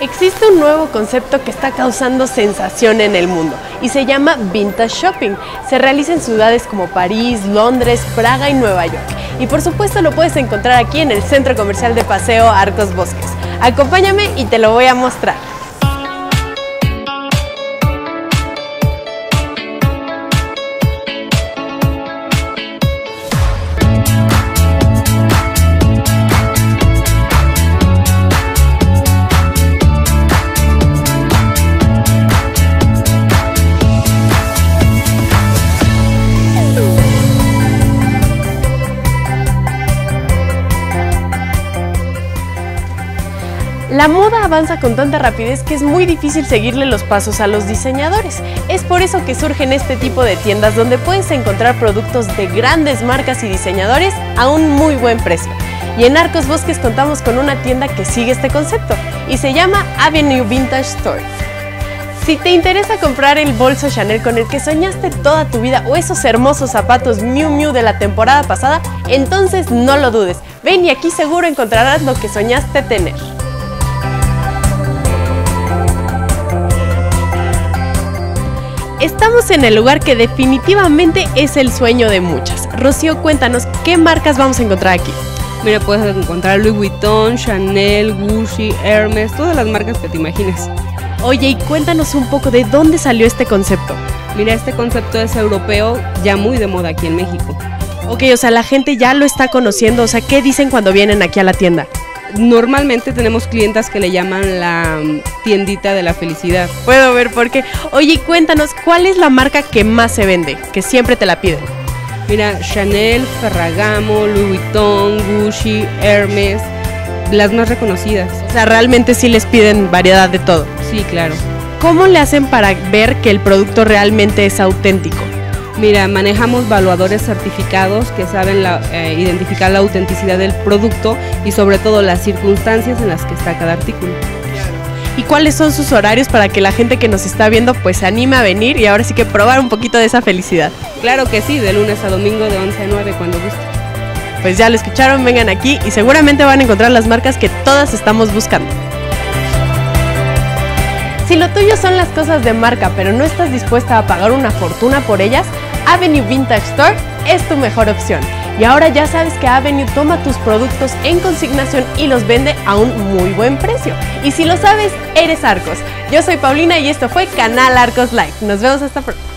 Existe un nuevo concepto que está causando sensación en el mundo y se llama Vintage Shopping. Se realiza en ciudades como París, Londres, Praga y Nueva York. Y por supuesto lo puedes encontrar aquí en el Centro Comercial de Paseo Arcos Bosques. Acompáñame y te lo voy a mostrar. La moda avanza con tanta rapidez que es muy difícil seguirle los pasos a los diseñadores. Es por eso que surgen este tipo de tiendas donde puedes encontrar productos de grandes marcas y diseñadores a un muy buen precio. Y en Arcos Bosques contamos con una tienda que sigue este concepto y se llama Avenue Vintage Store. Si te interesa comprar el bolso Chanel con el que soñaste toda tu vida o esos hermosos zapatos Miu Miu de la temporada pasada, entonces no lo dudes. Ven y aquí seguro encontrarás lo que soñaste tener. Estamos en el lugar que definitivamente es el sueño de muchas. Rocío, cuéntanos, ¿qué marcas vamos a encontrar aquí? Mira, puedes encontrar Louis Vuitton, Chanel, Gucci, Hermes, todas las marcas que te imagines. Oye, y cuéntanos un poco de dónde salió este concepto. Mira, este concepto es europeo, ya muy de moda aquí en México. Ok, o sea, la gente ya lo está conociendo, o sea, ¿qué dicen cuando vienen aquí a la tienda? Normalmente tenemos clientas que le llaman la mm, tiendita de la felicidad. Puedo ver por qué. Oye, cuéntanos, ¿cuál es la marca que más se vende? Que siempre te la piden. Mira, Chanel, Ferragamo, Louis Vuitton, Gucci, Hermes, las más reconocidas. O sea, realmente sí les piden variedad de todo. Sí, claro. ¿Cómo le hacen para ver que el producto realmente es auténtico? Mira, manejamos valuadores certificados que saben la, eh, identificar la autenticidad del producto y sobre todo las circunstancias en las que está cada artículo. ¿Y cuáles son sus horarios para que la gente que nos está viendo pues se anime a venir y ahora sí que probar un poquito de esa felicidad? Claro que sí, de lunes a domingo de 11 a 9 cuando guste. Pues ya lo escucharon, vengan aquí y seguramente van a encontrar las marcas que todas estamos buscando. Si lo tuyo son las cosas de marca, pero no estás dispuesta a pagar una fortuna por ellas, Avenue Vintage Store es tu mejor opción. Y ahora ya sabes que Avenue toma tus productos en consignación y los vende a un muy buen precio. Y si lo sabes, eres Arcos. Yo soy Paulina y esto fue Canal Arcos Live. Nos vemos hasta pronto.